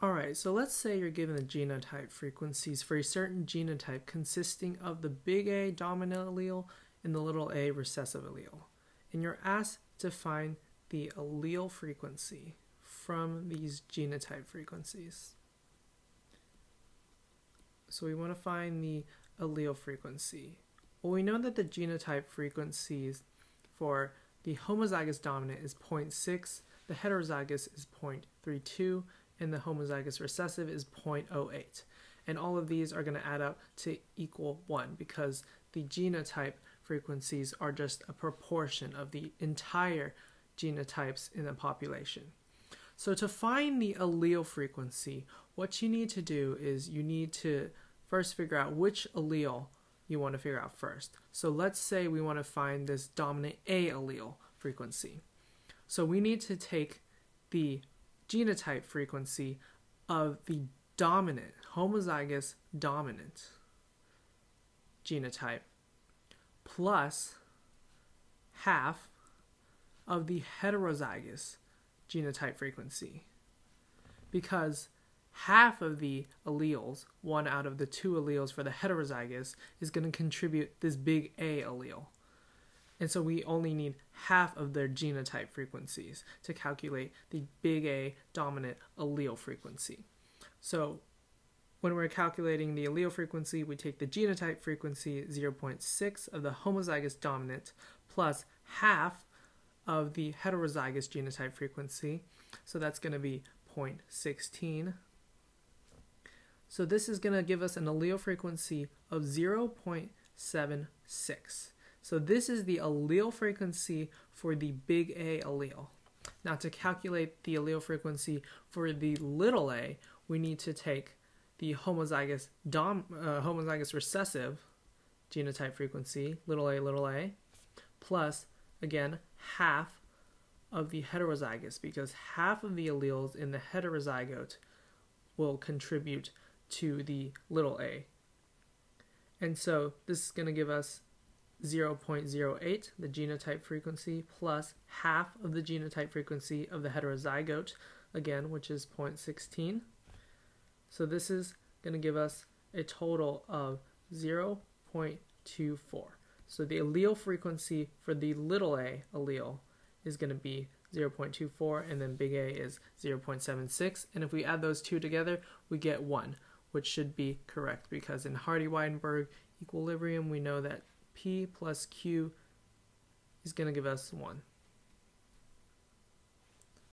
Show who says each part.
Speaker 1: Alright, so let's say you're given the genotype frequencies for a certain genotype consisting of the big A dominant allele and the little a recessive allele. And you're asked to find the allele frequency from these genotype frequencies. So we want to find the allele frequency. Well, we know that the genotype frequencies for the homozygous dominant is 0.6, the heterozygous is 0.32, and the homozygous recessive is 0.08. And all of these are going to add up to equal 1 because the genotype frequencies are just a proportion of the entire genotypes in the population. So to find the allele frequency, what you need to do is you need to first figure out which allele you want to figure out first. So let's say we want to find this dominant A allele frequency. So we need to take the genotype frequency of the dominant, homozygous dominant genotype plus half of the heterozygous genotype frequency. Because half of the alleles, one out of the two alleles for the heterozygous, is going to contribute this big A allele. And so we only need half of their genotype frequencies to calculate the big A dominant allele frequency. So when we're calculating the allele frequency, we take the genotype frequency 0.6 of the homozygous dominant plus half of the heterozygous genotype frequency. So that's going to be 0.16. So this is going to give us an allele frequency of 0.76. So this is the allele frequency for the big A allele. Now to calculate the allele frequency for the little a, we need to take the homozygous dom, uh, homozygous recessive genotype frequency, little a, little a, plus again half of the heterozygous because half of the alleles in the heterozygote will contribute to the little a. And so this is going to give us 0.08, the genotype frequency, plus half of the genotype frequency of the heterozygote, again, which is 0.16. So this is going to give us a total of 0.24. So the allele frequency for the little a allele is going to be 0.24 and then big A is 0.76 and if we add those two together we get 1 which should be correct because in Hardy-Weinberg equilibrium we know that P plus Q is going to give us 1.